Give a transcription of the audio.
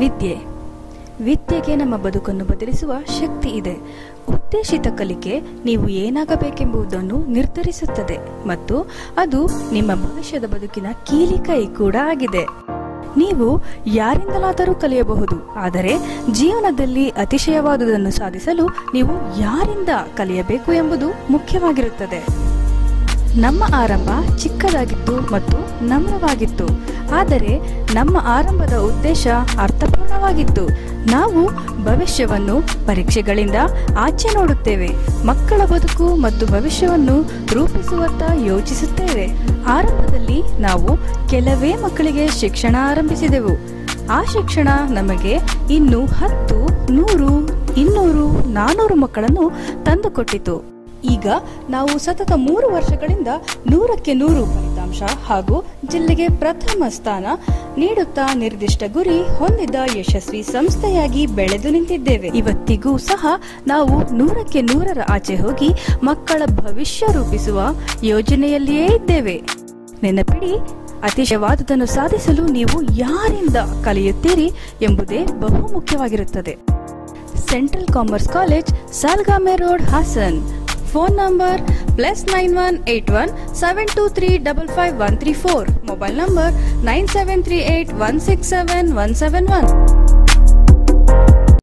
ವಿದ್ಯೆ. ವಿದ್ಯೆಗೆ ನಮ್ಮ ಬದುಕನ್ನು ಬದಲಿಸುವ ಶಕ್ತಿ ಇದೆ. ಉದ್ದೇಶಿತ ಕಲಿಕೆ ನೀವು ಏನಾಗಬೇಕೆಂಬುದನ್ನು ನಿರ್ಧರಿಸುತ್ತದೆ ಮತ್ತು ಅದು ನಿಮ್ಮ ಭವಿಷ್ಯದ ಬದುಕಿನ ಕೀಲಿಕೈ ಕೂಡ ಆಗಿದೆ. ನೀವು ಯಾರಿಂದಲಾದರೂ ಕಲಿಯಬಹುದು, ಆದರೆ ಜೀವನದಲ್ಲಿ ಅತಿಶಯವಾದುದನ್ನು ಸಾಧಿಸಲು ನೀವು ಯಾರಿಂದ ಕಲಿಯಬೇಕು ಎಂಬುದು ಮುಖ್ಯವಾಗಿರುತ್ತದೆ. ನಮ್ಮ ಆರಂಭ ಚಿಕ್ಕದಾಗಿತ್ತು ಮತ್ತು ನಮ್ರವಾಗಿತ್ತು. ಆದರೆ ನಮ್ಮ ಆರಂಭದ ಉದ್ದೇಶ ಅರ್ಥಪೂರ್ಣವಾಗಿತ್ತು. ನಾವು ಭವಿಷ್ಯವನ್ನು ಪರೀಕ್ಷೆಗಳಿಂದ ಆಚೆ ನೋಡುತ್ತೇವೆ. ಮಕ್ಕಳ ಬದುಕು ಮತ್ತು ಭವಿಷ್ಯವನ್ನು ರೂಪಿಸುವತ್ತ ಯೋಚಿಸುತ್ತೇವೆ. ಆರಂಭದಲ್ಲಿ ನಾವು ಕೆಲವೇ ಮಕ್ಕಳಿಗೆ ಶಿಕ್ಷಣ ಆರಂಭಿಸಿದೆವು. ಆ ಶಿಕ್ಷಣ ನಮಗೆ ಇನ್ನು ಹತ್ತು, ನೂರು, ಇನ್ನೂರು, ನಾನೂರು ಮಕ್ಕಳನ್ನು ತಂದುಕೊಟ್ಟಿತು. ಈಗ ನಾವು ಸತತ ಮೂರು ವರ್ಷಗಳಿಂದ ನೂರಕ್ಕೆ ನೂರು ಫಲಿತಾಂಶ ಹಾಗೂ ಜಿಲ್ಲೆಗೆ ಪ್ರಥಮ ಸ್ಥಾನ ನೀಡುತ್ತಾ ನಿರ್ದಿಷ್ಟ ಗುರಿ ಹೊಂದಿದ ಯಶಸ್ವಿ ಸಂಸ್ಥೆಯಾಗಿ ಬೆಳೆದು ನಿಂತಿದ್ದೇವೆ. ಇವತ್ತಿಗೂ ಸಹ ನಾವು ನೂರಕ್ಕೆ ನೂರರ ಆಚೆ ಹೋಗಿ ಮಕ್ಕಳ ಭವಿಷ್ಯ ರೂಪಿಸುವ ಯೋಜನೆಯಲ್ಲಿಯೇ ಇದ್ದೇವೆ. ನೆನಪಿಡಿ, ಅತಿಶಯವಾದುದನ್ನು ಸಾಧಿಸಲು ನೀವು ಯಾರಿಂದ ಕಲಿಯುತ್ತೀರಿ ಎಂಬುದೇ ಬಹು ಮುಖ್ಯವಾಗಿರುತ್ತದೆ. Central commerce college, Salgame road, Hassan. Phone number plus 9181 Mobile number 9738167171.